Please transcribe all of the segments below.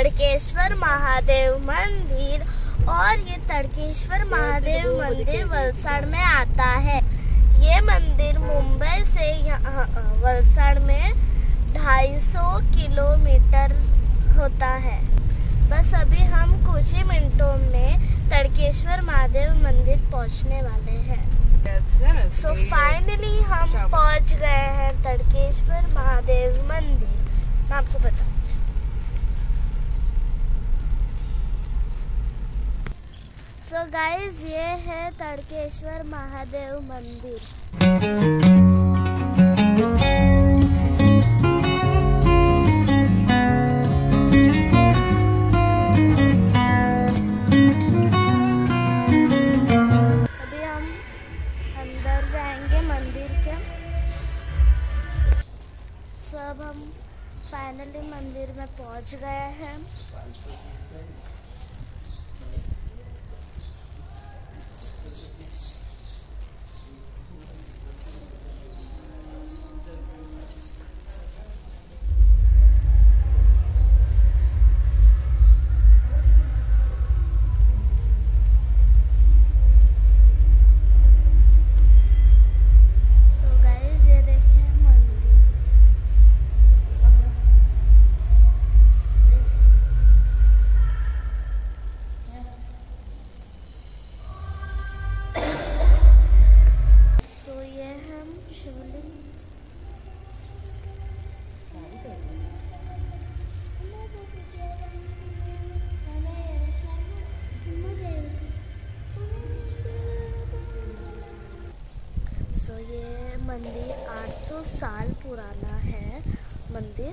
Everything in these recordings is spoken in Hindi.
तड़केश्वर महादेव मंदिर और ये तड़केश्वर महादेव मंदिर वलसाड़ में आता है। ये मंदिर मुंबई से यहाँ वलसाड़ में 250 किलोमीटर होता है। बस अभी हम कुछ ही मिनटों में तड़केश्वर महादेव मंदिर पहुँचने वाले हैं। सो फाइनली हम पहुँच गए हैं तड़केश्वर महादेव मंदिर। मैं आपको बता सो गाइस ये है तड़केश्वर महादेव मंदिर। अब हम फाइनली मंदिर में पहुँच गए हैं। मंदिर 800 साल पुराना है मंदिर।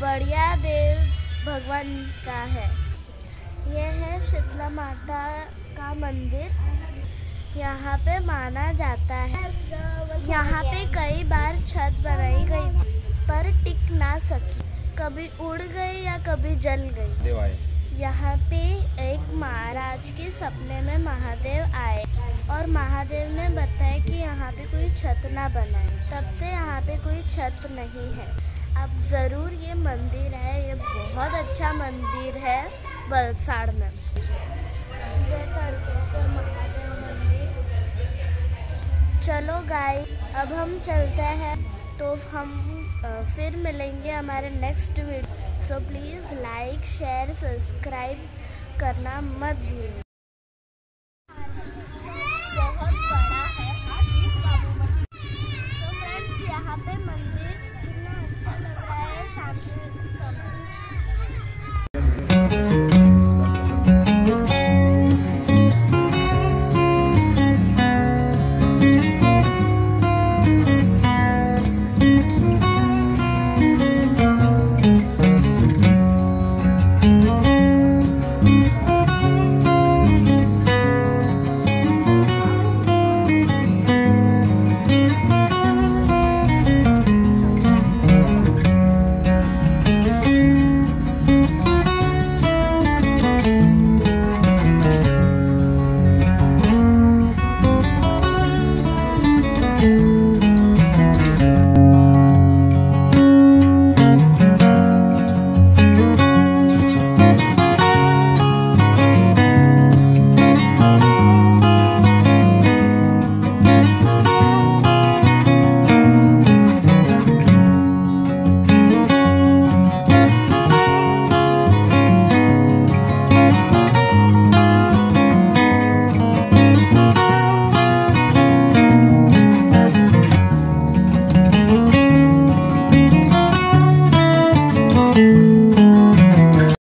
बढ़िया देव भगवान का है। यह है शीतला माता का मंदिर। यहाँ पे माना जाता है। यहाँ पे कई बार छत बनाई गई थी, पर टिक ना सकी। कभी उड़ गई या कभी जल गई। यहाँ पे एक महाराज के सपने में महादेव आए और महादेव ने बताया कि यहाँ पे कोई छत ना बनाए। तब से यहाँ पे कोई छत नहीं है। अब ज़रूर ये मंदिर है, ये बहुत अच्छा मंदिर है वलसाड़ में। चलो गाय अब हम चलते हैं तो हम फिर मिलेंगे हमारे next video so please like share subscribe करना मत भूलिए।